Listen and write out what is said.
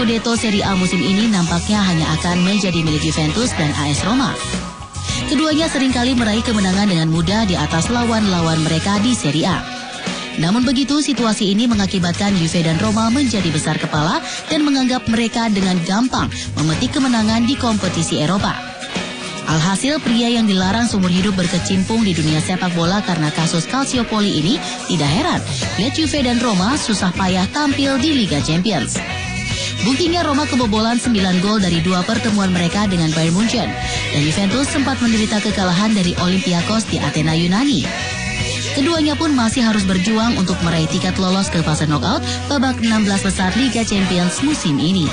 Scudetto Serie A musim ini nampaknya hanya akan menjadi milik Juventus dan AS Roma. Keduanya sering kali meraih kemenangan dengan mudah di atas lawan-lawan mereka di Serie A. Namun begitu, situasi ini mengakibatkan Juve dan Roma menjadi besar kepala dan menganggap mereka dengan gampang memetik kemenangan di kompetisi Eropa. Alhasil pria yang dilarang seumur hidup berkecimpung di dunia sepak bola karena kasus Calciopoli ini tidak heran lihat Juve dan Roma susah payah tampil di Liga Champions. Buktinya Roma kebobolan 9 gol dari dua pertemuan mereka dengan Bayern Munchen dan Juventus sempat menderita kekalahan dari Olympiakos di Athena Yunani. Keduanya pun masih harus berjuang untuk meraih tiket lolos ke fase knockout babak 16 besar Liga Champions musim ini.